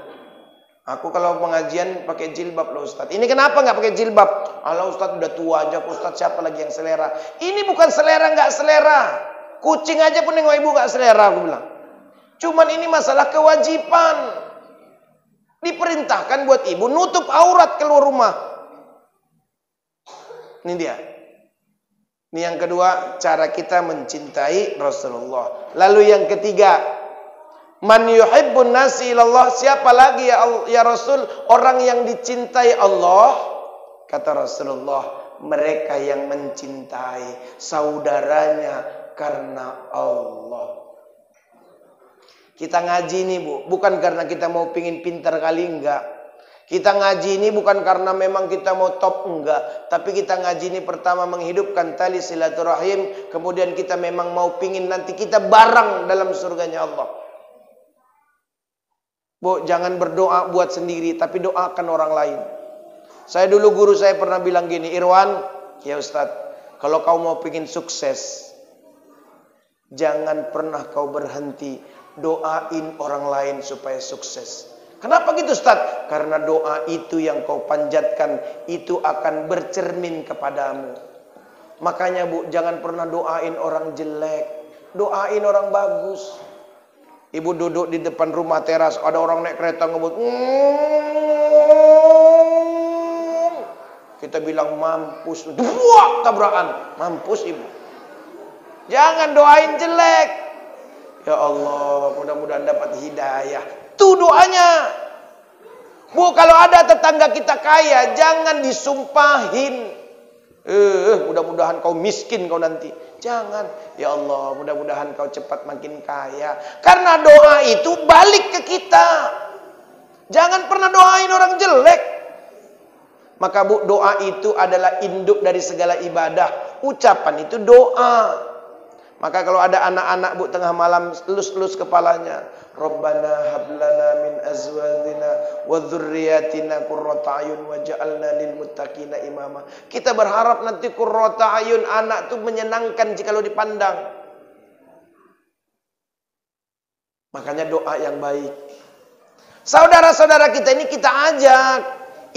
Aku kalau pengajian pakai jilbab loh Ustaz. Ini kenapa nggak pakai jilbab? Allah Ustaz udah tua aja. Ustaz siapa lagi yang selera? Ini bukan selera nggak selera. Kucing aja pun nengok ibu nggak selera. Aku bilang. Cuman ini masalah kewajiban. Diperintahkan buat ibu nutup aurat keluar rumah. Ini dia. Ini yang kedua, cara kita mencintai Rasulullah. Lalu yang ketiga, man yuhibbun nasi ilallah. Siapa lagi ya, ya Rasul? Orang yang dicintai Allah. Kata Rasulullah, mereka yang mencintai saudaranya karena Allah. Kita ngaji ini bu, bukan karena kita mau pingin pintar kali enggak. Kita ngaji ini bukan karena memang kita mau top enggak. Tapi kita ngaji ini pertama menghidupkan tali silaturahim. Kemudian kita memang mau pingin nanti kita bareng dalam surganya Allah. Bu, jangan berdoa buat sendiri, tapi doakan orang lain. Saya dulu guru saya pernah bilang gini, Irwan, ya Ustadz, kalau kau mau pingin sukses, jangan pernah kau berhenti doain orang lain supaya sukses. Kenapa gitu Ustaz? Karena doa itu yang kau panjatkan itu akan bercermin kepadamu. Makanya Bu, jangan pernah doain orang jelek. Doain orang bagus. Ibu duduk di depan rumah teras, ada orang naik kereta ngebut. Kita bilang mampus. Buak tabrakan. Mampus ibu. Jangan doain jelek. Ya Allah, mudah-mudahan dapat hidayah. Itu doanya. Bu, kalau ada tetangga kita kaya, jangan disumpahin. Eh, mudah-mudahan kau miskin kau nanti. Jangan. Ya Allah, mudah-mudahan kau cepat makin kaya. Karena doa itu balik ke kita. Jangan pernah doain orang jelek. Maka bu, doa itu adalah induk dari segala ibadah. Ucapan itu doa. Maka kalau ada anak-anak bu tengah malam elus-elus kepalanya, Rabbana hablana min azwajina wa dzurriyyatina qurrata ayun waj'alna lil muttaqina imama. Kita berharap nanti qurrata ayun anak itu menyenangkan jika lo dipandang. Makanya doa yang baik. Saudara-saudara kita ini kita ajak.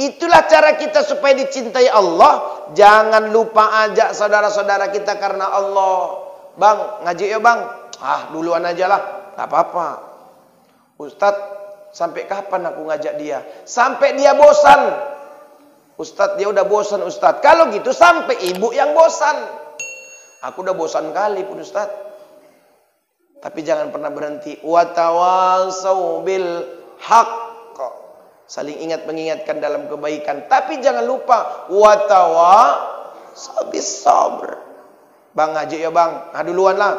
Itulah cara kita supaya dicintai Allah. Jangan lupa ajak saudara-saudara kita karena Allah. Bang, ngaji ya bang. Ah, duluan aja lah. Tak apa-apa. Ustadz, sampai kapan aku ngajak dia? Sampai dia bosan. Ustadz, dia udah bosan Ustadz. Kalau gitu sampai ibu yang bosan. Aku udah bosan kali pun Ustadz. Tapi jangan pernah berhenti. Watawasau bil haq. Saling ingat mengingatkan dalam kebaikan. Tapi jangan lupa. Watawasau bis sabr. Bang ngaji ya bang. Nah duluan lah.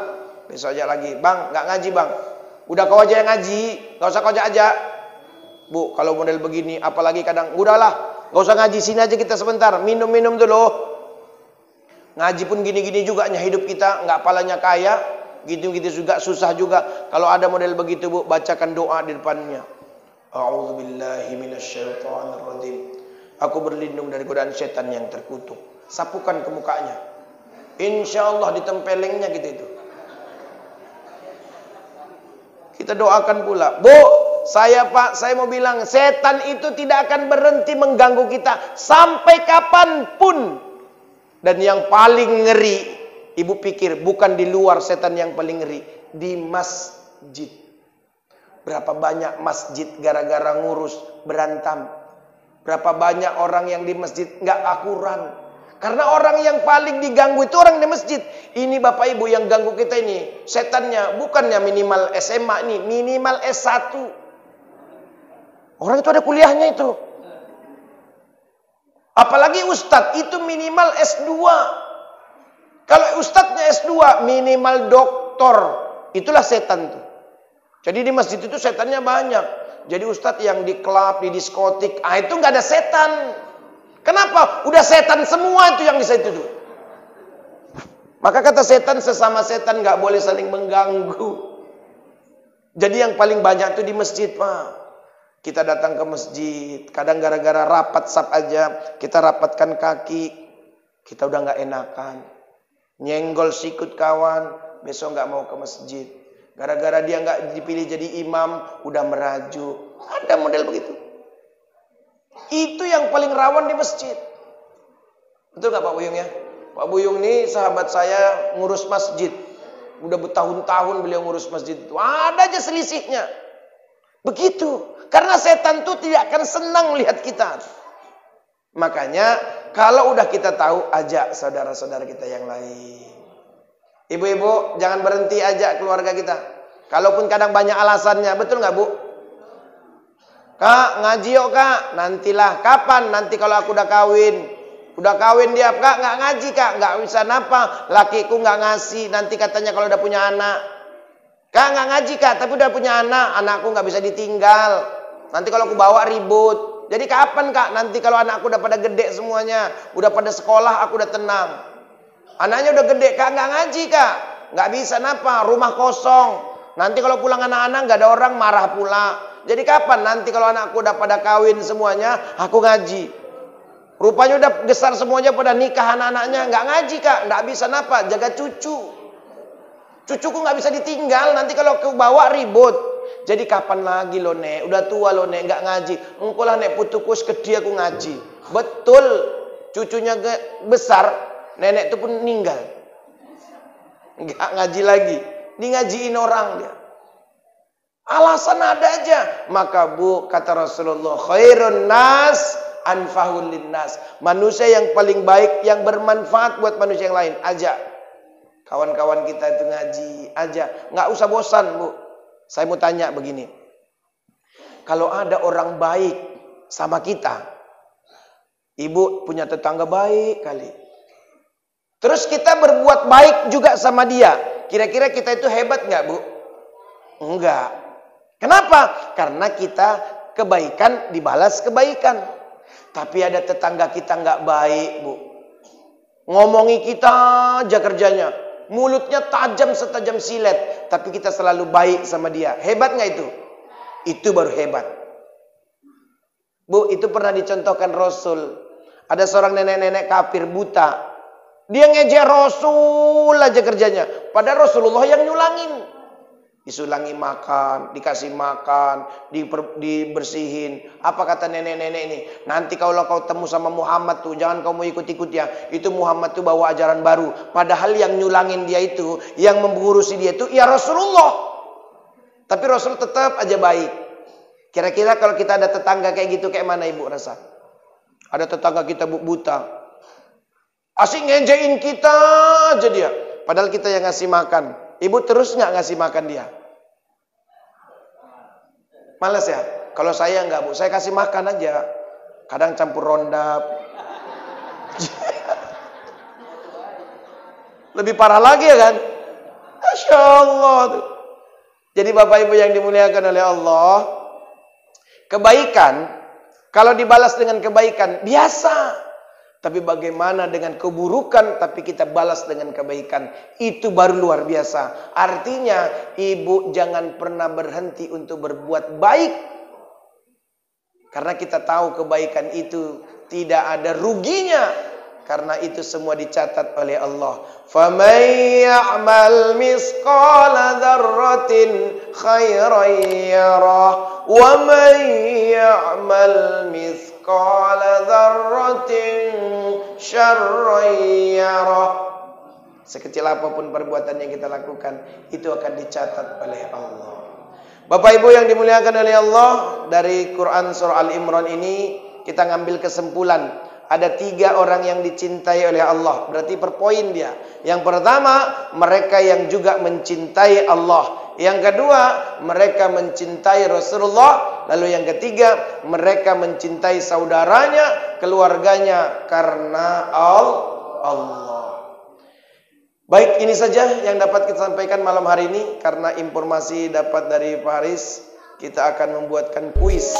Besok aja lagi. Bang nggak ngaji bang. Udah kau aja yang ngaji. Gak usah kau aja aja. Bu kalau model begini. Apalagi kadang. Udahlah. Gak usah ngaji sini aja kita sebentar. Minum-minum dulu. Ngaji pun gini-gini juga hidup kita. Nggak palanya kaya. Gitu-gitu juga susah juga. Kalau ada model begitu bu, bacakan doa di depannya. Aku berlindung dari godaan setan yang terkutuk. Sapukan ke mukanya. Insya Allah ditempelengnya gitu itu. Kita doakan pula. Bu, saya pak, saya mau bilang. Setan itu tidak akan berhenti mengganggu kita. Sampai kapan pun. Dan yang paling ngeri. Ibu pikir bukan di luar setan yang paling ngeri. Di masjid. Berapa banyak masjid gara-gara ngurus berantem. Berapa banyak orang yang di masjid nggak akuran. Karena orang yang paling diganggu itu orang di masjid. Ini Bapak Ibu yang ganggu kita ini. Setannya bukannya minimal SMA ini. Minimal S1. Orang itu ada kuliahnya itu. Apalagi Ustadz itu minimal S2. Kalau Ustadznya S2 minimal doktor. Itulah setan tuh. Jadi di masjid itu setannya banyak. Jadi Ustadz yang di klub, di diskotik. Ah itu nggak ada setan. Kenapa? Udah setan semua itu yang situ tuh. Maka kata setan sesama setan nggak boleh saling mengganggu. Jadi yang paling banyak tuh di masjid, Pak. Kita datang ke masjid, kadang gara-gara rapat sap aja, kita rapatkan kaki, kita udah nggak enakan. Nyenggol sikut kawan, besok nggak mau ke masjid. Gara-gara dia nggak dipilih jadi imam, udah merajuk. Ada model begitu. Itu yang paling rawan di masjid. Betul nggak Pak Buyung ya? Pak Buyung ini sahabat saya ngurus masjid. Udah bertahun-tahun beliau ngurus masjid itu. Ada aja selisihnya. Begitu. Karena setan itu tidak akan senang melihat kita. Makanya kalau udah kita tahu ajak saudara-saudara kita yang lain. Ibu-ibu jangan berhenti ajak keluarga kita. Kalaupun kadang banyak alasannya, betul nggak bu? Kak, ngaji yuk kak. Nantilah. Kapan? Nanti kalau aku udah kawin. Udah kawin dia, kak nggak ngaji kak, nggak bisa napa. Lakiku nggak ngasih. Nanti katanya kalau udah punya anak. Kak nggak ngaji kak, tapi udah punya anak. Anakku nggak bisa ditinggal. Nanti kalau aku bawa ribut. Jadi kapan kak? Nanti kalau anakku udah pada gede semuanya, udah pada sekolah, aku udah tenang. Anaknya udah gede, kak nggak ngaji kak, nggak bisa napa, rumah kosong. Nanti kalau pulang anak-anak nggak ada orang marah pula. Jadi kapan nanti kalau anakku udah pada kawin semuanya, aku ngaji. Rupanya udah besar semuanya pada nikah anak-anaknya, nggak ngaji kak, nggak bisa napa, jaga cucu. Cucuku nggak bisa ditinggal, nanti kalau ke bawa ribut. Jadi kapan lagi lo nek, udah tua lo nek, nggak ngaji. Engkau lah nek putukus ke dia aku ngaji. Betul, cucunya besar, nenek itu pun meninggal. Nggak ngaji lagi, di ngajiin orang dia. Alasan ada aja. Maka bu, kata Rasulullah, khairun nas anfahul linnas. Manusia yang paling baik, yang bermanfaat buat manusia yang lain. Ajak. Kawan-kawan kita itu ngaji. Ajak. Nggak usah bosan bu. Saya mau tanya begini. Kalau ada orang baik sama kita. Ibu punya tetangga baik kali. Terus kita berbuat baik juga sama dia. Kira-kira kita itu hebat nggak bu? Enggak. Kenapa? Karena kita kebaikan dibalas kebaikan. Tapi ada tetangga kita nggak baik, Bu. Ngomongi kita aja kerjanya. Mulutnya tajam setajam silet. Tapi kita selalu baik sama dia. Hebat nggak itu? Itu baru hebat. Bu, itu pernah dicontohkan Rasul. Ada seorang nenek-nenek kafir buta. Dia ngejar Rasul aja kerjanya. Padahal Rasulullah yang nyulangin. Disulangi makan, dikasih makan, diper, dibersihin. Apa kata nenek-nenek ini? Nanti kalau kau temu sama Muhammad tuh, jangan kau mau ikut-ikut ya. Itu Muhammad tuh bawa ajaran baru. Padahal yang nyulangin dia itu, yang memburusi dia itu, ya Rasulullah. Tapi Rasul tetap aja baik. Kira-kira kalau kita ada tetangga kayak gitu, kayak mana ibu rasa? Ada tetangga kita buta. Asik ngejain kita aja dia. Padahal kita yang ngasih makan. Ibu terus nggak ngasih makan dia? Males ya? Kalau saya nggak bu, saya kasih makan aja. Kadang campur rondap. Lebih parah lagi ya kan? Masya Allah tuh. Jadi Bapak Ibu yang dimuliakan oleh Allah, kebaikan Kalau dibalas dengan kebaikan, biasa. Tapi bagaimana dengan keburukan tapi kita balas dengan kebaikan. Itu baru luar biasa. Artinya ibu jangan pernah berhenti untuk berbuat baik. Karena kita tahu kebaikan itu tidak ada ruginya. Karena itu semua dicatat oleh Allah. فَمَنْ يَعْمَلْ مِسْقَالَ ذَرَّةٍ خَيْرًا يَرَهُ وَمَنْ يَعْمَلْ مِثْقَالَ ذَرَّةٍ شَرًّا يَرَهُ Sekecil apapun perbuatan yang kita lakukan, itu akan dicatat oleh Allah. Bapak Ibu yang dimuliakan oleh Allah, dari Quran Surah Al-Imran ini, kita ngambil kesimpulan Ada tiga orang yang dicintai oleh Allah. Berarti per poin dia. Yang pertama, mereka yang juga mencintai Allah. Yang kedua, mereka mencintai Rasulullah. Lalu yang ketiga, mereka mencintai saudaranya, keluarganya karena Allah. Baik, ini saja yang dapat kita sampaikan malam hari ini. Karena informasi dapat dari Paris, kita akan membuatkan kuis.